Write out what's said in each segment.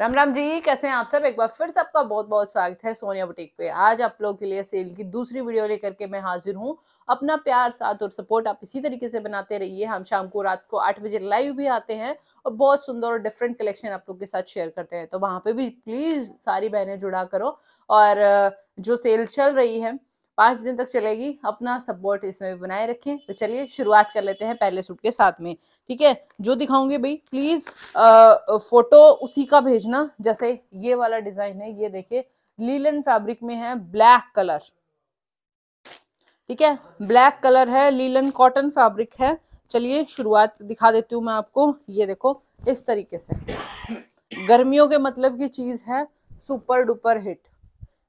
राम राम जी, कैसे हैं आप सब? एक बार फिर सबका बहुत बहुत स्वागत है सोनिया बुटीक पे। आज आप लोगों के लिए सेल की दूसरी वीडियो लेकर के मैं हाजिर हूँ। अपना प्यार, साथ और सपोर्ट आप इसी तरीके से बनाते रहिए। हम शाम को रात को आठ बजे लाइव भी आते हैं और बहुत सुंदर और डिफरेंट कलेक्शन आप लोग के साथ शेयर करते हैं। तो वहाँ पे भी प्लीज़ सारी बहनें जुड़ा करो और, जो सेल चल रही है पाँच दिन तक चलेगी, अपना सपोर्ट इसमें भी बनाए रखें। तो चलिए, शुरुआत कर लेते हैं पहले सूट के साथ में। ठीक है? जो दिखाऊँगे भाई प्लीज़ फ़ोटो उसी का भेजना। जैसे ये वाला डिज़ाइन है, ये देखिए लीलन फैब्रिक में है ब्लैक कलर ठीक है? ब्लैक कलर है लीलन कॉटन फैब्रिक है। चलिए, शुरुआत दिखा देती हूँ मैं आपको। ये देखो, इस तरीके से। गर्मियों के मतलब की चीज़ है सुपर डुपर हिट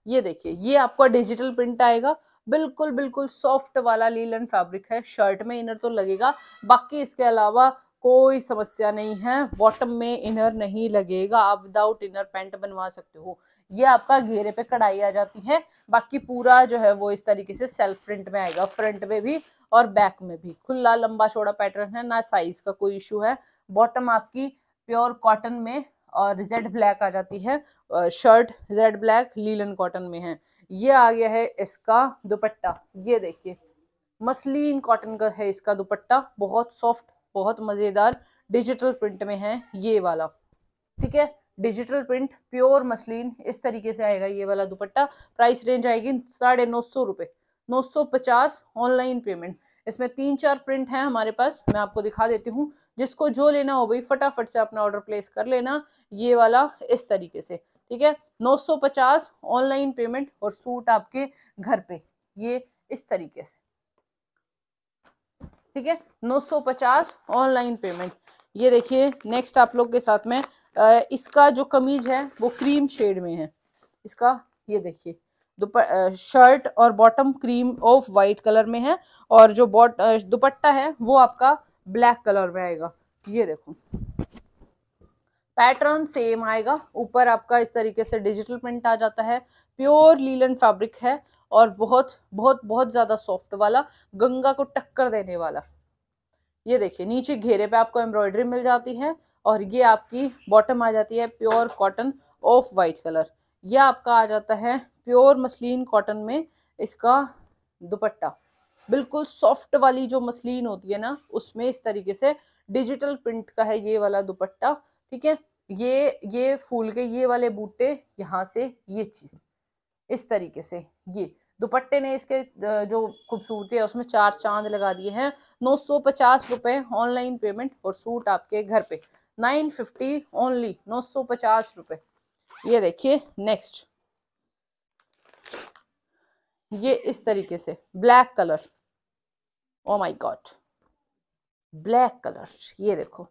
ये देखिए, ये आपका डिजिटल प्रिंट आएगा। बिल्कुल बिल्कुल सॉफ्ट वाला लीलन फैब्रिक है। शर्ट में इनर तो लगेगा। बाकी इसके अलावा कोई समस्या नहीं है। बॉटम में इनर नहीं लगेगा। आप विदाउट इनर पैंट बनवा सकते हो। ये आपका घेरे पे कढ़ाई आ जाती है। बाकी पूरा जो है वो इस तरीके से सेल्फ प्रिंट में आएगा। फ्रंट में भी और बैक में भी। खुला लंबा चौड़ा पैटर्न है। ना साइज़ का कोई इशू है। बॉटम आपकी प्योर कॉटन में और जेड ब्लैक आ जाती है shirt jet black linen cotton में है। ये आ गया है इसका दुपट्टा। ये देखिए, मसलिन कॉटन का है इसका दुपट्टा। बहुत सॉफ्ट बहुत मज़ेदार डिजिटल प्रिंट में है ये वाला। ठीक है? डिजिटल प्रिंट प्योर मसलिन, इस तरीके से आएगा ये वाला दुपट्टा। प्राइस रेंज आएगी साढ़े नौ सौ रुपये नौ सौ पचास ऑनलाइन पेमेंट इसमें तीन चार प्रिंट हैं हमारे पास। मैं आपको दिखा देती हूँ। जिसको जो लेना हो भाई, फटाफट से अपना ऑर्डर प्लेस कर लेना, ये वाला इस तरीके से, ठीक है? 950 ऑनलाइन पेमेंट और सूट आपके घर पे, ये इस तरीके से, ठीक है? 950 ऑनलाइन पेमेंट ये देखिए नेक्स्ट आप लोग के साथ में इसका जो कमीज है, वो क्रीम शेड में है, इसका, ये देखिए शर्ट और bottom cream off white colour में है, और जो बॉट दुपट्टा है, वो आपका ब्लैक कलर में आएगा। ये देखो। पैटर्न सेम आएगा। ऊपर आपका इस तरीके से डिजिटल प्रिंट आ जाता है। प्योर लीलन फैब्रिक है और बहुत बहुत बहुत ज़्यादा सॉफ्ट वाला, गंगा को टक्कर देने वाला। ये देखिए, नीचे घेरे पे आपको एम्ब्रॉयडरी मिल जाती है और ये आपकी बॉटम आ जाती है pure cotton off white colour. ये आपका आ जाता है प्योर मसलिन कॉटन में इसका दुपट्टा। बिल्कुल सॉफ्ट वाली जो मसलिन होती है ना, उसमें इस तरीके से डिजिटल प्रिंट का है ये वाला दुपट्टा, ठीक है? ये ये फूल के ये वाले बूटे, यहाँ से ये चीज़, इस तरीके से ये दुपट्टे ने इसके जो खूबसूरती है, उसमें चार चाँद लगा दिए हैं, नौ सौ पचास रुपए ऑनलाइन पेमेंट और सूट आपके घर पे, नाइन फिफ्टी ओनली, नौ सौ पचास रुपए। ये देखिए, नेक्स्ट। ये इस तरीके से, black colour. Oh my god black colour ये देखो.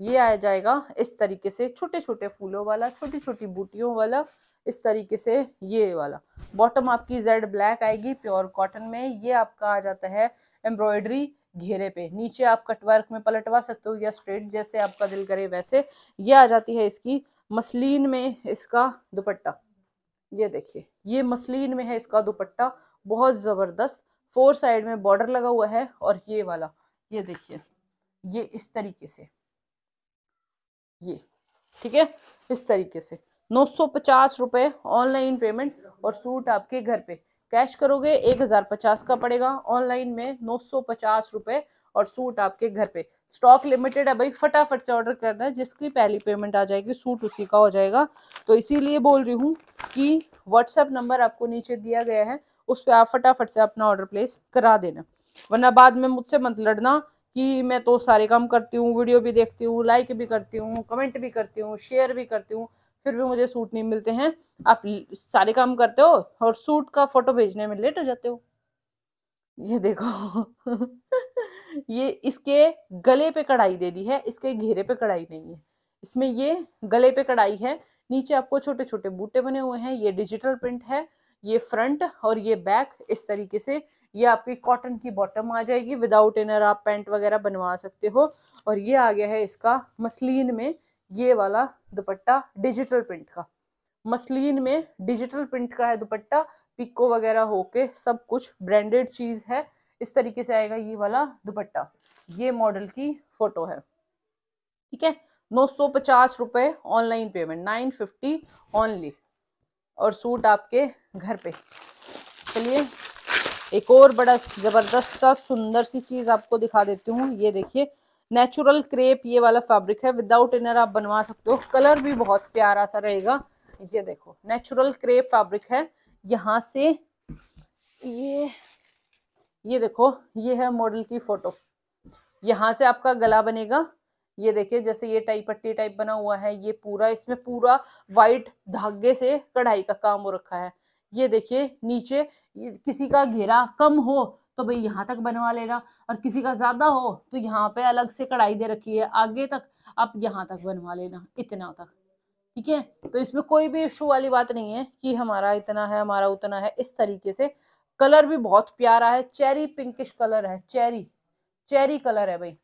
ये आ जाएगा इस तरीके से छोटे छोटे फूलों वाला छोटी छोटी बूटियों वाला, इस तरीके से ये वाला. बॉटम आपकी जेड ब्लैक आएगी प्योर कॉटन में. ये आपका आ जाता है एम्ब्रॉयडरी घेरे पे. नीचे आप कटवर्क में पलटवा सकते हो या स्ट्रेट जैसे आपका दिल करे वैसे. ये आ जाती है इसकी मसलिन में इसका दुपट्टा. ये देखिए. ये मसलिन में है इसका दुपट्टा. बहुत ज़बरदस्त। फोर साइड में बॉर्डर लगा हुआ है और ये वाला। ये देखिए, ये इस तरीके से। ये, ठीक है? इस तरीके से। नौ सौ पचास रुपये ऑनलाइन पेमेंट और सूट आपके घर पे। कैश करोगे, एक हज़ार पचास का पड़ेगा ऑनलाइन में, नौ सौ पचास रुपये और सूट आपके घर पे। स्टॉक लिमिटेड है भाई, फटाफट से ऑर्डर करना है जिसकी पहली पेमेंट आ जाएगी, सूट उसी का हो जाएगा। तो इसीलिए बोल रही हूँ कि व्हाट्सएप नंबर आपको नीचे दिया गया है उस पर आप फटाफट से अपना ऑर्डर प्लेस करा देना। वरना बाद में मुझसे मत लड़ना कि मैं तो सारे काम करती हूँ वीडियो भी देखती हूँ लाइक भी करती हूँ कमेंट भी करती हूँ शेयर भी करती हूँ, फिर भी मुझे सूट नहीं मिलते हैं। आप सारे काम करते हो और सूट का फ़ोटो भेजने में लेट हो जाते हो। ये देखो। ये इसके गले पे कढ़ाई दे दी है, इसके घेरे पे कढ़ाई नहीं है। इसमें ये गले पे कढ़ाई है, नीचे आपको छोटे छोटे बूटे बने हुए हैं, ये डिजिटल प्रिंट है ये फ्रंट और ये बैक इस तरीके से ये आपकी कॉटन की बॉटम आ जाएगी विदाउट इनर आप पैंट वगैरह बनवा सकते हो। और ये आ गया है इसका मसलिन में ये वाला दुपट्टा डिजिटल प्रिंट का। मसलिन में डिजिटल प्रिंट का है दुपट्टा पिको वगैरह होके सब कुछ ब्रांडेड चीज़ है, इस तरीके से आएगा ये वाला दुपट्टा। ये मॉडल की फ़ोटो है। ठीक है? नौ सौ पचास रुपये online payment nine fifty only और सूट आपके घर पे। चलिए, एक और बड़ा ज़बरदस्त सा सुंदर सी चीज़ आपको दिखा देती हूँ। ये देखिए नेचुरल क्रेप ये वाला फैब्रिक है। विदाउट इनर आप बनवा सकते हो। कलर भी बहुत प्यारा सा रहेगा। ये देखो नेचुरल क्रेप फैब्रिक है। यहाँ से ये ये देखो, ये है मॉडल की फ़ोटो यहाँ से आपका गला बनेगा। ये देखिए, जैसे ये टाइप पट्टी टाइप बना हुआ है, ये पूरा, इसमें पूरा वाइट धागे से कढ़ाई का काम हो रखा है। ये देखिए, नीचे किसी का घेरा कम हो तो भाई यहाँ तक बनवा लेना और किसी का ज़्यादा हो तो यहाँ पे अलग से कढ़ाई दे रखी है, आगे तक आप यहाँ तक बनवा लेना, इतना तक। ठीक है? तो इसमें कोई भी इशू वाली बात नहीं है कि हमारा इतना है, हमारा उतना है। इस तरीके से कलर भी बहुत प्यारा है, चेरी पिंकिश कलर है, चेरी चेरी कलर है भाई।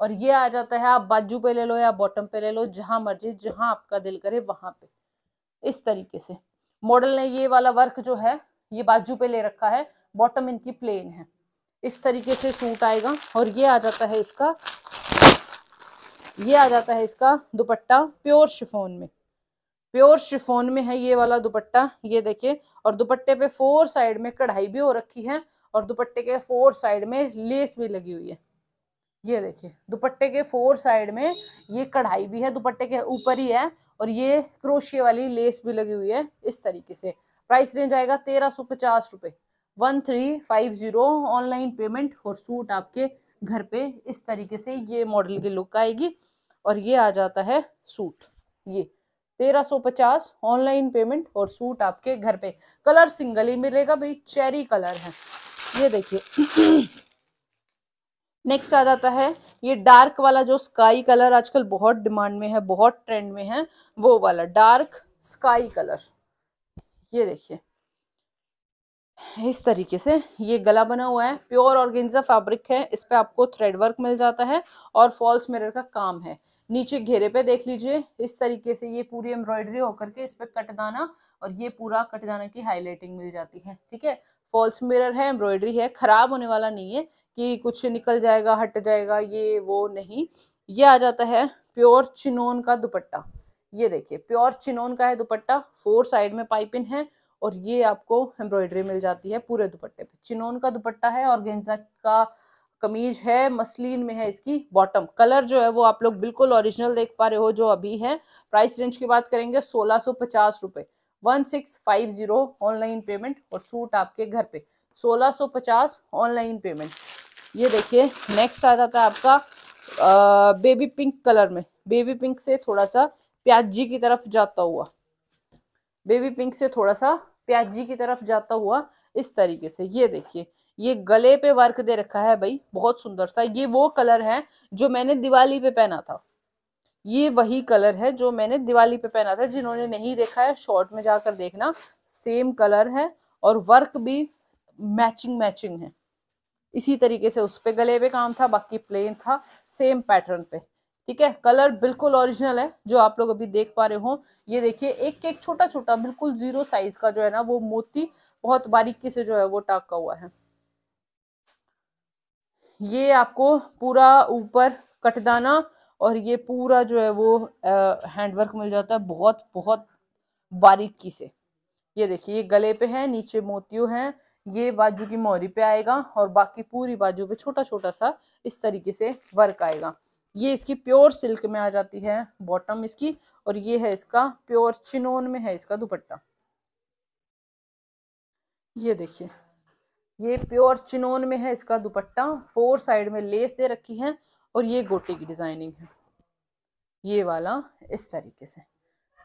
और ये आ जाता है, आप बाजू पे ले लो या बॉटम पे ले लो, जहाँ मर्ज़ी, जहाँ आपका दिल करे वहाँ पे। इस तरीके से। मॉडल ने ये वाला वर्क जो है, ये बाजू पे ले रखा है बॉटम इनकी प्लेन है। इस तरीके से सूट आएगा और ये आ जाता है इसका, ये आ जाता है इसका दुपट्टा प्योर शिफोन में। प्योर शिफोन में है ये वाला दुपट्टा, ये देखिए, और दुपट्टे पे फोर साइड में कढ़ाई भी हो रखी है और दुपट्टे के फोर साइड में लेस भी लगी हुई है। ये देखिए, दुपट्टे के फोर साइड में ये कढ़ाई भी है, दुपट्टे के ऊपर ही है और ये क्रोशिया वाली लेस भी लगी हुई है इस तरीके से। प्राइस रेंज आएगा तेरह सौ पचास रुपये one three five zero online payment और सूट आपके घर पे इस तरीके से ये मॉडल की लुक आएगी और ये आ जाता है सूट। ये तेरह सौ पचास ऑनलाइन पेमेंट और सूट आपके घर पे। कलर सिंगल ही मिलेगा भाई, चेरी कलर है। ये देखिए नेक्स्ट आ जाता है, ये डार्क वाला जो स्काई कलर आजकल बहुत डिमांड में है, बहुत ट्रेंड में है, वो वाला डार्क स्काई कलर ये देखिए। इस तरीके से ये गला बना हुआ है प्योर ऑर्गेन्जा फैब्रिक है, इस पर आपको थ्रेड वर्क मिल जाता है और फॉल्स मिरर का काम है। नीचे घेरे पे देख लीजिए, इस तरीके से ये पूरी एम्ब्रॉयडरी होकर के इस पे कटदाना और ये पूरा कटदाना की हाईलाइटिंग मिल जाती है, ठीक है? फॉल्स मिरर है एम्ब्रॉयडरी है, खराब होने वाला नहीं है कि कुछ निकल जाएगा, हट जाएगा, ये, वो नहीं। ये आ जाता है प्योर चिनोन का दुपट्टा। ये देखिए, प्योर चिनोन का है दुपट्टा, फोर साइड में पाइपिंग है और ये आपको एम्ब्रॉयडरी मिल जाती है पूरे दुपट्टे पे। चिनोन का दुपट्टा है और गेंजा का कमीज है, मसलिन में है इसकी बॉटम। कलर जो है वो आप लोग बिल्कुल ओरिजिनल देख पा रहे हो जो अभी है। प्राइस रेंज की बात करेंगे, सोलह सो पचास रुपए। One six five zero online payment और सूट आपके घर पे। सोलह सो पचास ऑनलाइन पेमेंट। ये देखिए नेक्स्ट आ जाता है आपका आ, बेबी पिंक कलर में। बेबी पिंक से थोड़ा सा प्याजी की तरफ़ जाता हुआ। बेबी पिंक से थोड़ा सा प्याजी की तरफ़ जाता हुआ इस तरीके से। ये देखिए ये गले पे वर्क दे रखा है भाई बहुत सुंदर सा। ये वो कलर है जो मैंने दिवाली पे पहना था। ये वही कलर है जो मैंने दिवाली पे पहना था। जिन्होंने नहीं देखा है शॉर्ट में जाकर देखना। सेम कलर है और वर्क भी मैचिंग मैचिंग है। इसी तरीके से उस पर गले पे काम था, बाकी प्लेन था सेम पैटर्न पे। ठीक है? कलर बिल्कुल ओरिजिनल है, जो आप लोग अभी देख पा रहे हो। ये देखिए, एक एक छोटा छोटा बिल्कुल ज़ीरो साइज़ का जो है ना, वो मोती बहुत बारीकी से जो है वो टाका हुआ है। ये आपको पूरा ऊपर कटदाना और ये पूरा जो है वो हैंडवर्क मिल जाता है बहुत बहुत बारीकी से। ये देखिए, ये गले पे है, नीचे मोतियों हैं ये बाजू की मोहरी पे आएगा और बाकी पूरी बाजू पे छोटा छोटा सा इस तरीके से वर्क आएगा। ये इसकी प्योर सिल्क में आ जाती है, बॉटम इसकी, और ये है इसका प्योर चिनोन में है इसका दुपट्टा। ये देखिए, ये प्योर चिनोन में है इसका दुपट्टा, फोर साइड में लेस दे रखी है और ये गोटे की डिज़ाइनिंग है। ये वाला इस तरीके से,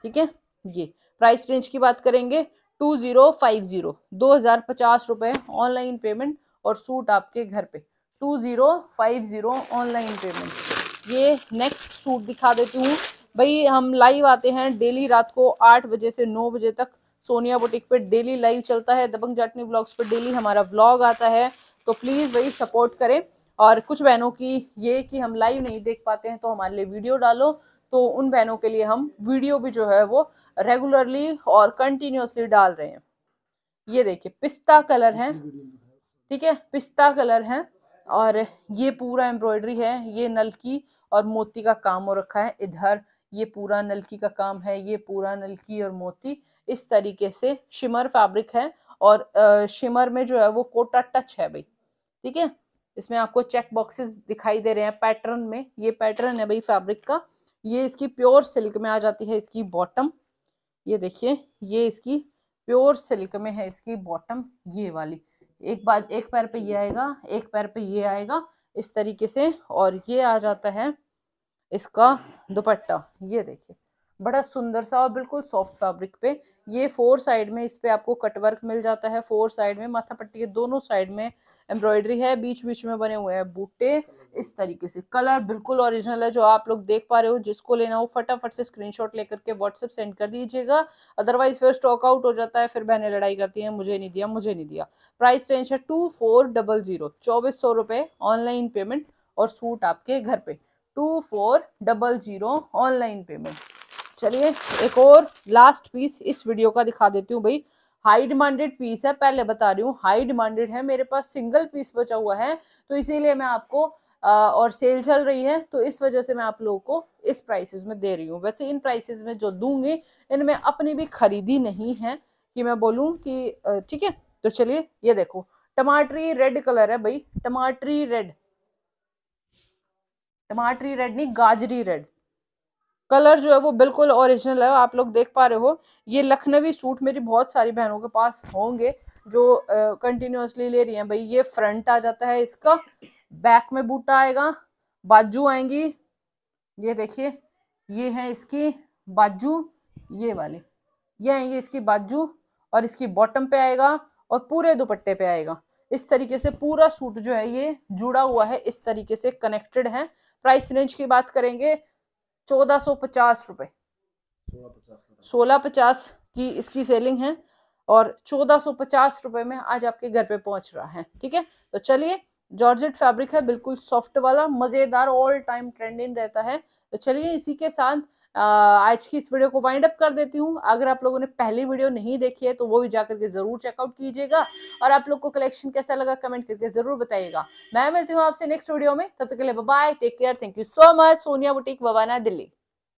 ठीक है? ये, प्राइस रेंज की बात करेंगे टू ज़ीरो फाइव ज़ीरो, दो हज़ार पचास रुपए ऑनलाइन पेमेंट और सूट आपके घर पे। Two zero five zero online payment. ये नेक्स्ट सूट दिखा देती हूँ। भाई, हम लाइव आते हैं डेली रात को आठ बजे से नौ बजे तक। सोनिया बुटीक पे डेली लाइव चलता है। दबंग जाटनी ब्लॉग्स पे डेली हमारा व्लॉग आता है। तो प्लीज़ भाई, सपोर्ट करें। और कुछ बहनों की ये कि हम लाइव नहीं देख पाते हैं तो हमारे लिए वीडियो डालो। तो उन बहनों के लिए हम वीडियो भी जो है वो रेगुलरली और कंटिन्यूसली डाल रहे हैं। ये देखिए पिस्ता कलर है। ठीक है पिस्ता कलर है और ये पूरा एम्ब्रॉयडरी है ये नल की और मोती का काम हो रखा है। इधर ये पूरा नलकी का काम है ये पूरा नलकी और मोती। इस तरीके से शिमर फैब्रिक है और शिमर में जो है वो कोटा टच है भाई। ठीक है इसमें आपको चेक बॉक्सेस दिखाई दे रहे हैं। पैटर्न में ये पैटर्न है भाई फैब्रिक का। ये इसकी प्योर सिल्क में आ जाती है इसकी बॉटम। ये देखिए, ये इसकी प्योर सिल्क में है इसकी बॉटम, ये वाली। एक बार, एक पैर पे ये आएगा, एक पैर पे ये आएगा, इस तरीके से, और ये आ जाता है इसका दुपट्टा। ये देखिए, बड़ा सुंदर सा और बिल्कुल सॉफ्ट फैब्रिक पे। ये फोर साइड में इस पे आपको कटवर्क मिल जाता है। फोर साइड में माथा पट्टी के दोनों साइड में एम्ब्रॉयडरी है, बीच बीच में बने हुए हैं बूटे, इस तरीके से। कलर बिल्कुल ओरिजिनल है, जो आप लोग देख पा रहे हो, जिसको लेना हो फटाफट से स्क्रीनशॉट लेकर के व्हाट्सएप सेंड कर दीजिएगा। अदरवाइज़ फिर स्टॉक आउट हो जाता है, फिर बहनें लड़ाई करती हैं, मुझे नहीं दिया, मुझे नहीं दिया। प्राइस रेंज है टू फोर डबल ज़ीरो चौबीस सौ रुपये ऑनलाइन पेमेंट और सूट आपके घर पे। Two four double zero online payment चलिए, एक और लास्ट पीस इस वीडियो का दिखा देती हूँ भाई। हाई डिमांडेड पीस है, पहले बता रही हूँ, हाई डिमांडेड है, मेरे पास सिंगल पीस बचा हुआ है तो इसीलिए मैं आपको और सेल चल रही है तो इस वजह से मैं आप लोगों को इस प्राइसेस में दे रही हूँ। वैसे इन प्राइसेस में जो दूँगी, इनमें अपनी भी खरीदी नहीं है, कि मैं बोलूँ कि ठीक है तो चलिए, ये देखो, टमाटरी रेड कलर है भाई, टमाटरी रेड टमाटरी रेड नहीं, गाजरी रेड कलर जो है वो बिल्कुल ओरिजिनल है, आप लोग देख पा रहे हो। ये लखनवी सूट मेरी बहुत सारी बहनों के पास होंगे, जो कंटिन्यूसली ले रही हैं। भाई, ये फ्रंट आ जाता है इसका बैक में बूटा आएगा, बाजू आएँगी। ये देखिए, ये है इसकी बाजू, ये वाले। ये आएँगे इसकी बाजू और इसकी बॉटम पे आएगा और पूरे दुपट्टे पे आएगा। इस तरीके से पूरा सूट जो है ये जुड़ा हुआ है, इस तरीके से कनेक्टेड है। प्राइस रेंज की बात करेंगे चौदह सौ पचास रुपये सोलह पचास की इसकी सेलिंग है और चौदह सौ पचास रुपये में आज आपके घर पे पहुँच रहा है, ठीक है? तो चलिए, जॉर्जेट फैब्रिक है, बिल्कुल सॉफ्ट वाला, मज़ेदार ऑल टाइम ट्रेंडिंग रहता है। तो चलिए, इसी के साथ आज की इस वीडियो को वाइंड अप कर देती हूँ। अगर आप लोगों ने पहली वीडियो नहीं देखी है तो वो भी जाकर के ज़रूर चेकआउट कीजिएगा और आप लोग को कलेक्शन कैसा लगा कमेंट करके ज़रूर बताइएगा। मैं मिलती हूँ आपसे नेक्स्ट वीडियो में। तब तक के लिए bye take care thank you so much Sonia boutique Bawana Delhi